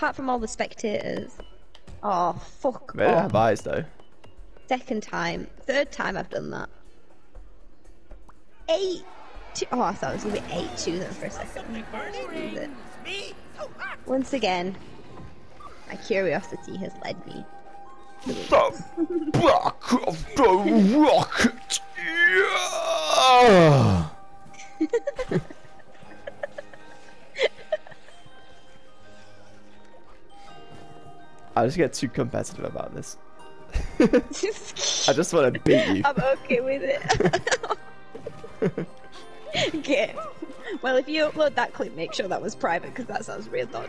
Apart from all the spectators. Oh, fuck They don't off. have eyes though. Second time. Third time I've done that. Eight. Two. Oh, I thought it was going to be eight two then for a second. Oh, Once again, my curiosity has led me. The back of the rocket. Yeah! I just get too competitive about this. I just want to beat you. I'm okay with it. okay. Well, if you upload that clip, make sure that was private because that sounds real dodgy.